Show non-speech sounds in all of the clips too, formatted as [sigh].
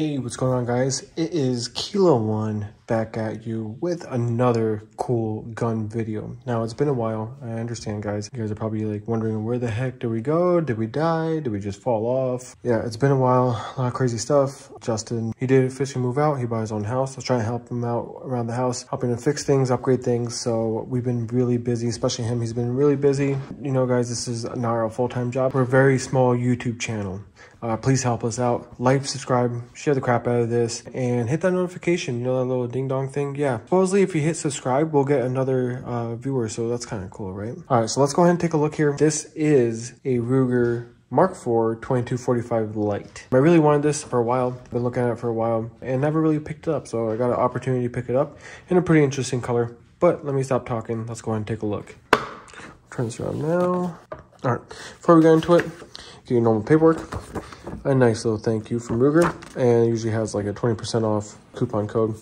Hey, what's going on guys? It is Kilo One back at you with another cool gun video. Now, it's been a while. I understand guys. You guys are probably like wondering where the heck did we go? Did we die? Did we just fall off? Yeah, it's been a while. A lot of crazy stuff. Justin, he did officially move out. He bought his own house. I was trying to help him out around the house, helping him fix things, upgrade things. So we've been really busy, especially him. He's been really busy. You know guys, this is not our full-time job. We're a very small YouTube channel. Uh, please help us out. Like, subscribe, share the crap out of this, and hit that notification. You know that little ding dong thing? Yeah. Supposedly, if you hit subscribe, we'll get another uh, viewer, so that's kind of cool, right? All right, so let's go ahead and take a look here. This is a Ruger Mark IV 2245 Lite. I really wanted this for a while, been looking at it for a while, and never really picked it up, so I got an opportunity to pick it up in a pretty interesting color. But let me stop talking. Let's go ahead and take a look. Turn this around now. All right, before we get into it, get your normal paperwork, a nice little thank you from Ruger, and usually has like a 20% off coupon code.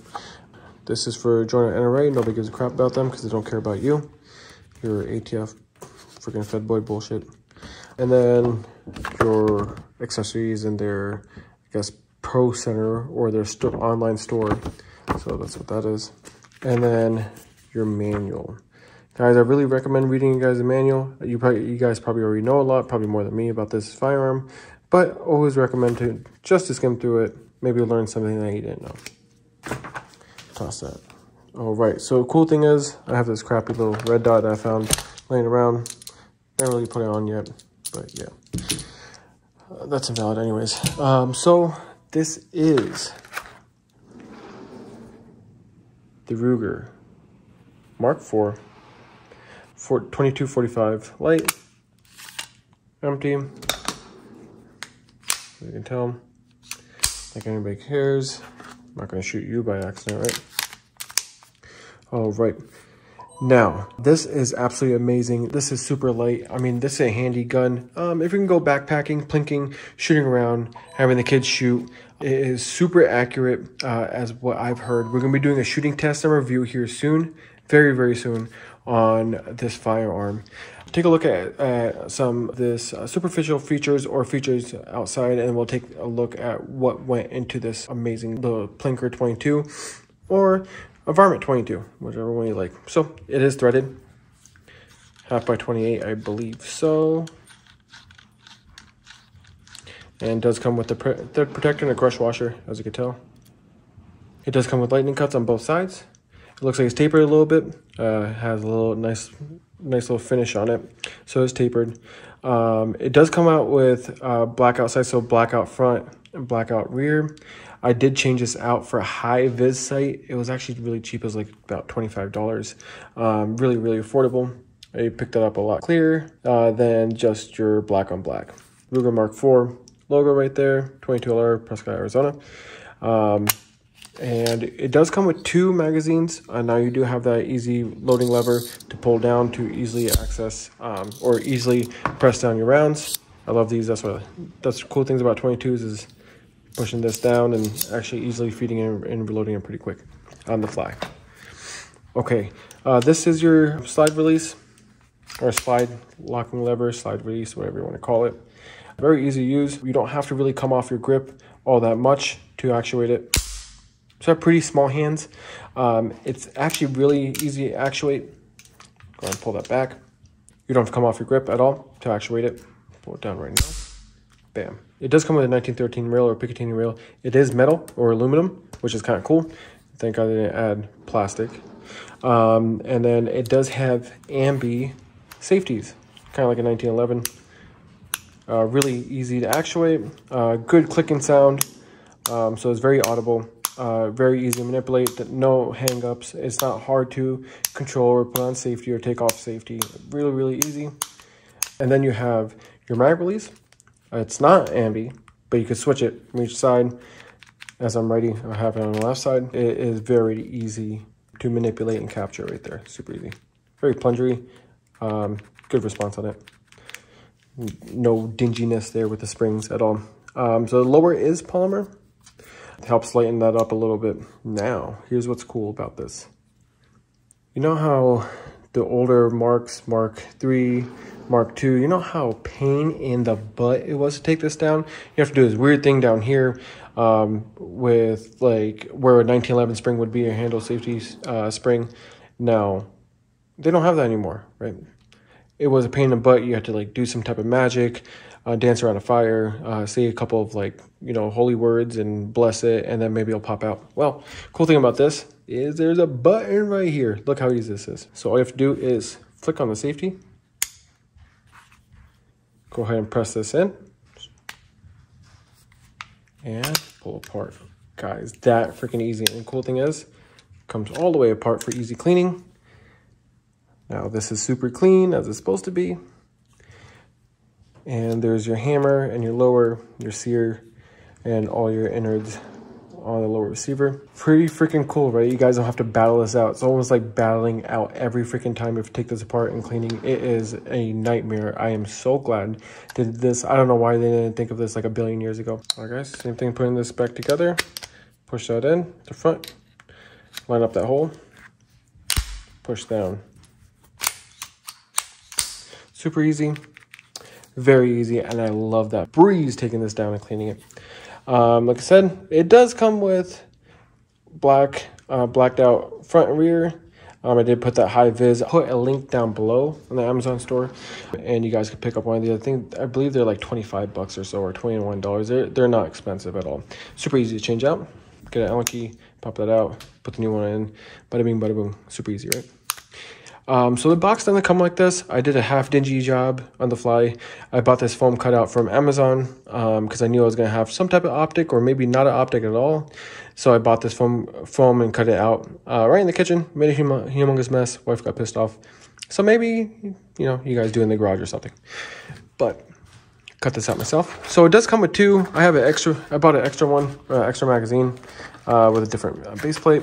This is for joining NRA. Nobody gives a crap about them because they don't care about you. Your ATF freaking Fed boy bullshit. And then your accessories and their, I guess, Pro Center or their st online store. So that's what that is. And then your manual. Guys, I really recommend reading you guys a manual. You probably, you guys probably already know a lot, probably more than me about this firearm, but always recommend to just to skim through it. Maybe learn something that you didn't know. Toss that. All right. So cool thing is, I have this crappy little red dot that I found laying around. Didn't really put it on yet, but yeah, uh, that's invalid anyways. Um, so this is the Ruger Mark IV for 2245 light, empty. You can tell, like anybody cares. Not gonna shoot you by accident, right? All right. Now, this is absolutely amazing. This is super light. I mean, this is a handy gun. Um, if you can go backpacking, plinking, shooting around, having the kids shoot, it is super accurate uh, as what I've heard. We're going to be doing a shooting test and review here soon, very, very soon on this firearm. Take a look at some of this uh, superficial features or features outside and we'll take a look at what went into this amazing little Plinker 22 or a Varmint 22, whichever one you like. So it is threaded, half by 28, I believe so. And does come with the thread protector and a crush washer, as you can tell. It does come with lightning cuts on both sides. It looks like it's tapered a little bit. Uh, has a little nice, nice little finish on it. So it's tapered. Um, it does come out with uh, black outside, so black out front and black out rear. I did change this out for a high vis sight. It was actually really cheap. It was like about $25. Um, really, really affordable. I picked it up a lot clearer uh, than just your black on black. Ruger Mark IV logo right there, 22LR, Prescott, Arizona. Um, and it does come with two magazines. Uh, now you do have that easy loading lever to pull down to easily access um, or easily press down your rounds. I love these. That's what that's cool things about 22s is pushing this down and actually easily feeding in and reloading it pretty quick on the fly. Okay, uh, this is your slide release or slide locking lever, slide release, whatever you want to call it. Very easy to use. You don't have to really come off your grip all that much to actuate it. So I have pretty small hands. Um, it's actually really easy to actuate. Go ahead and pull that back. You don't have to come off your grip at all to actuate it. Pull it down right now. Bam. It does come with a 1913 rail or Picatinny rail. It is metal or aluminum, which is kind of cool. Thank God they didn't add plastic. Um, and then it does have ambi safeties, kind of like a 1911. Uh, really easy to actuate. Uh, good clicking sound. Um, so it's very audible. Uh, very easy to manipulate, no hangups. It's not hard to control or put on safety or take off safety. Really, really easy. And then you have your mag release. It's not ambi, but you can switch it from each side. As I'm writing, I have it on the left side. It is very easy to manipulate and capture right there. Super easy. Very plungery. Um, good response on it. No dinginess there with the springs at all. Um, so the lower is polymer. Helps lighten that up a little bit. Now, here's what's cool about this. You know how the older Marks, Mark III, Mark II, you know how pain in the butt it was to take this down? You have to do this weird thing down here um, with like where a 1911 spring would be a handle safety uh, spring. Now, they don't have that anymore, right? It was a pain in the butt. You had to like do some type of magic, uh, dance around a fire, uh, say a couple of like, you know, holy words and bless it, and then maybe it'll pop out. Well, cool thing about this is there's a button right here. Look how easy this is. So all you have to do is flick on the safety Go ahead and press this in. And pull apart. Guys, that freaking easy. And cool thing is, comes all the way apart for easy cleaning. Now this is super clean as it's supposed to be. And there's your hammer and your lower, your sear, and all your innards on the lower receiver. Pretty freaking cool, right? You guys don't have to battle this out. It's almost like battling out every freaking time you have to take this apart and cleaning. It is a nightmare. I am so glad did this. I don't know why they didn't think of this like a billion years ago. All right, guys, same thing, putting this back together. Push that in, the front, line up that hole, push down. Super easy, very easy, and I love that breeze taking this down and cleaning it. Um, like I said, it does come with black, uh, blacked out front and rear. Um, I did put that high vis. Put a link down below in the Amazon store, and you guys can pick up one of the other things. I believe they're like 25 bucks or so, or 21 dollars. They're they're not expensive at all. Super easy to change out. Get an Allen key, pop that out, put the new one in. Bada bing, bada boom. Super easy, right? Um, so the box doesn't come like this. I did a half dingy job on the fly. I bought this foam cutout from Amazon because um, I knew I was going to have some type of optic or maybe not an optic at all. So I bought this foam, foam and cut it out uh, right in the kitchen. Made a hum humongous mess. Wife got pissed off. So maybe, you know, you guys do in the garage or something. But cut this out myself. So it does come with two. I have an extra, I bought an extra one, uh, extra magazine uh, with a different uh, base plate.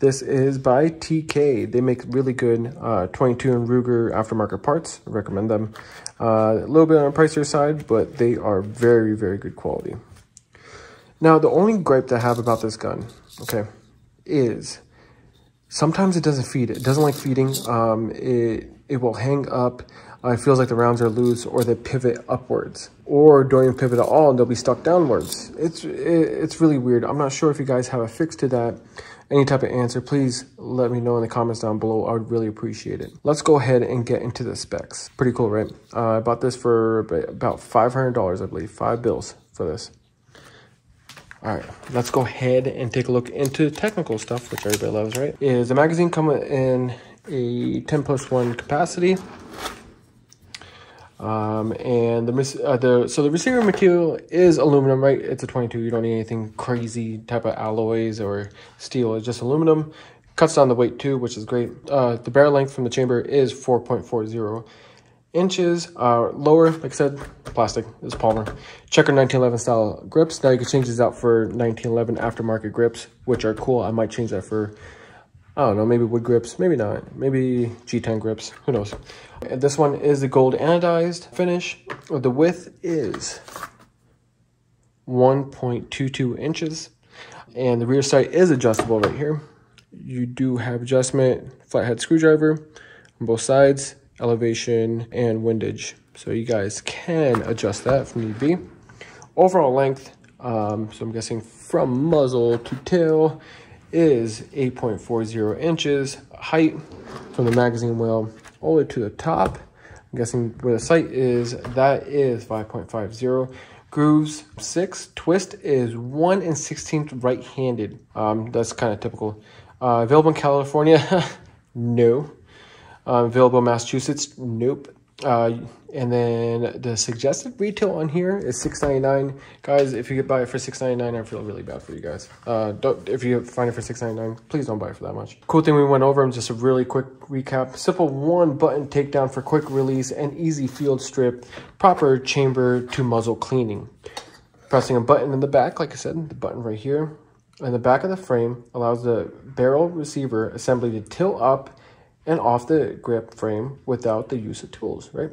This is by TK. They make really good uh, 22 and Ruger aftermarket parts. I recommend them. Uh, a little bit on the pricier side, but they are very, very good quality. Now, the only gripe that I have about this gun, okay, is sometimes it doesn't feed. It doesn't like feeding. Um, it, it will hang up. Uh, it feels like the rounds are loose or they pivot upwards or don't even pivot at all and they'll be stuck downwards. It's, it, it's really weird. I'm not sure if you guys have a fix to that any type of answer, please let me know in the comments down below. I would really appreciate it. Let's go ahead and get into the specs. Pretty cool, right? Uh, I bought this for about $500, I believe. Five bills for this. All right, let's go ahead and take a look into technical stuff, which everybody loves, right? Is the magazine coming in a 10 plus 1 capacity. Um, and the, uh, the so the receiver material is aluminum, right? It's a 22. You don't need anything crazy type of alloys or steel. It's just aluminum. Cuts down the weight too, which is great. Uh, the barrel length from the chamber is 4.40 inches. Uh, lower, like I said, plastic is polymer. Checker 1911 style grips. Now you can change these out for 1911 aftermarket grips, which are cool. I might change that for I don't know, maybe wood grips, maybe not. Maybe G10 grips, who knows. This one is the gold anodized finish. The width is 1.22 inches. And the rear sight is adjustable right here. You do have adjustment, flathead screwdriver on both sides, elevation, and windage. So you guys can adjust that if need be. Overall length, um, so I'm guessing from muzzle to tail, is 8.40 inches. Height from the magazine well all the way to the top. I'm guessing where the sight is, that is 5.50. Grooves 6. Twist is 1 and 16th right-handed. Um, that's kind of typical. Uh, available in California? [laughs] no. Uh, available in Massachusetts? Nope. Uh, and then the suggested retail on here is six ninety nine, guys. If you could buy it for six ninety nine, I feel really bad for you guys. Uh, don't if you find it for six ninety nine, please don't buy it for that much. Cool thing we went over, just a really quick recap. Simple one button takedown for quick release and easy field strip. Proper chamber to muzzle cleaning. Pressing a button in the back, like I said, the button right here, in the back of the frame allows the barrel receiver assembly to tilt up and off the grip frame without the use of tools, right?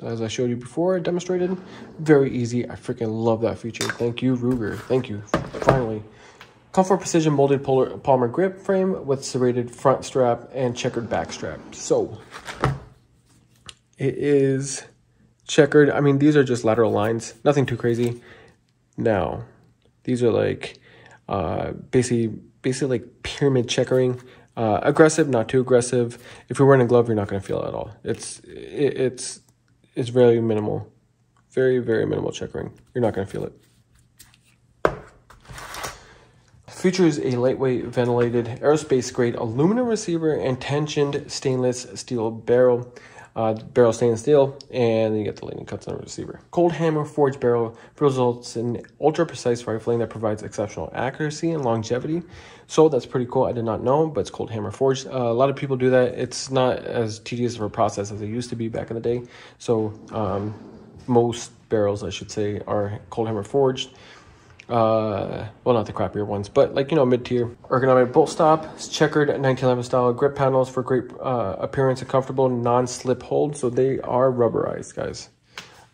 As I showed you before, I demonstrated, very easy. I freaking love that feature. Thank you, Ruger. Thank you. Finally, Comfort Precision molded polar, polymer grip frame with serrated front strap and checkered back strap. So it is checkered. I mean, these are just lateral lines, nothing too crazy. Now, these are like uh, basically basically like pyramid checkering. Uh, aggressive, not too aggressive. If you're wearing a glove, you're not going to feel it at all. It's it, it's it's very minimal, very very minimal checkering. You're not going to feel it. Features a lightweight ventilated aerospace grade aluminum receiver and tensioned stainless steel barrel uh, barrel stainless steel, and you get the lightning cuts on the receiver. Cold hammer forged barrel results in ultra precise rifling that provides exceptional accuracy and longevity. So that's pretty cool. I did not know, but it's cold hammer forged. Uh, a lot of people do that. It's not as tedious of a process as it used to be back in the day. So um, most barrels, I should say, are cold hammer forged uh well not the crappier ones but like you know mid-tier. Ergonomic bolt stop checkered 1911 style grip panels for great uh, appearance and comfortable non-slip hold so they are rubberized guys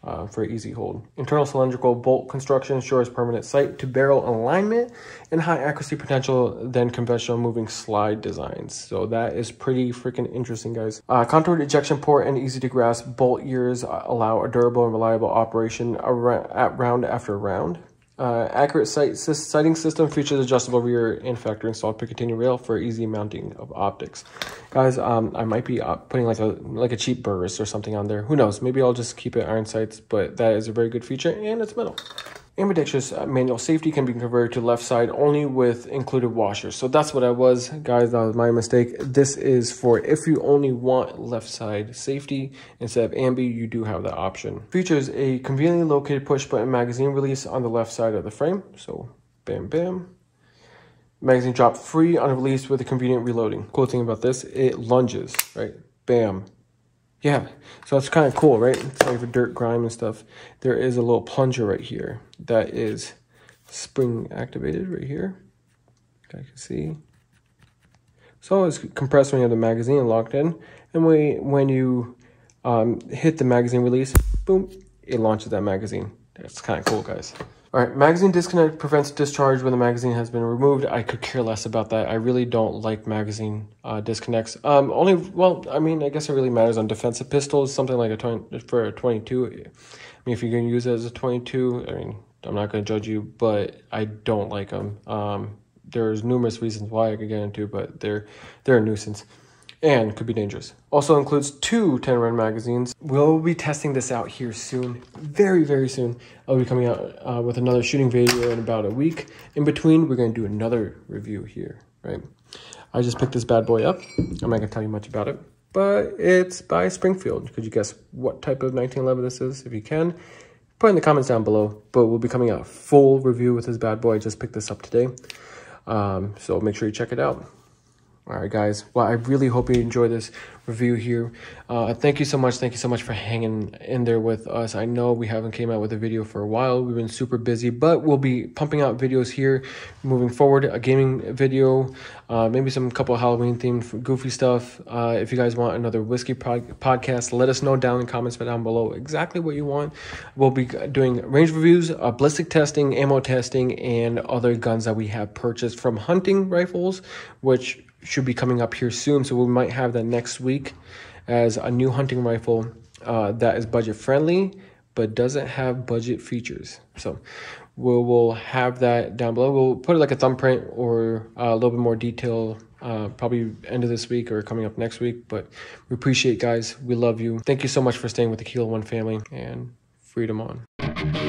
uh, for easy hold. Internal cylindrical bolt construction ensures permanent sight to barrel alignment and high accuracy potential than conventional moving slide designs. So that is pretty freaking interesting guys. Uh, contoured ejection port and easy to grasp bolt ears allow a durable and reliable operation around, at round after round uh, accurate sight, sighting system features adjustable rear and factory installed Picatinny rail for easy mounting of optics. Guys, um, I might be uh, putting like a like a cheap burst or something on there. Who knows? Maybe I'll just keep it iron sights, but that is a very good feature and it's metal. Ambidextrous uh, manual safety can be converted to left side only with included washers. So that's what I was, guys. That was my mistake. This is for if you only want left side safety instead of ambi, you do have that option. Features a conveniently located push button magazine release on the left side of the frame. So bam, bam. Magazine drop free on release with a convenient reloading. Cool thing about this, it lunges, right? Bam, yeah, so it's kind of cool, right? It's like for dirt, grime, and stuff. There is a little plunger right here that is spring activated right here. I can see. So it's compressed when you have the magazine locked in. And when, when you um, hit the magazine release, boom, it launches that magazine. That's kind of cool, guys. All right, magazine disconnect prevents discharge when the magazine has been removed. I could care less about that. I really don't like magazine uh, disconnects. Um, only, well, I mean, I guess it really matters on defensive pistols, something like a 20, for a 22. I mean, if you're going to use it as a 22, I mean, I'm not going to judge you, but I don't like them. Um, there's numerous reasons why I could get into, but they're, they're a nuisance and could be dangerous. Also includes two 10 round magazines. We'll be testing this out here soon, very, very soon. I'll be coming out uh, with another shooting video in about a week. In between, we're gonna do another review here, right? I just picked this bad boy up. I'm not gonna tell you much about it, but it's by Springfield. Could you guess what type of 1911 this is? If you can, put in the comments down below, but we'll be coming out full review with this bad boy. I just picked this up today. Um, so make sure you check it out. All right, guys. Well, I really hope you enjoy this review here. Uh, thank you so much. Thank you so much for hanging in there with us. I know we haven't came out with a video for a while. We've been super busy, but we'll be pumping out videos here moving forward. A gaming video, uh, maybe some couple Halloween themed goofy stuff. Uh, if you guys want another whiskey pod podcast, let us know down in the comments down below exactly what you want. We'll be doing range reviews, uh, ballistic testing, ammo testing, and other guns that we have purchased from hunting rifles, which should be coming up here soon. So we might have that next week as a new hunting rifle uh, that is budget friendly but doesn't have budget features. So we'll, we'll have that down below. We'll put it like a thumbprint or a little bit more detail uh, probably end of this week or coming up next week. But we appreciate guys. We love you. Thank you so much for staying with the Kilo One family and freedom on.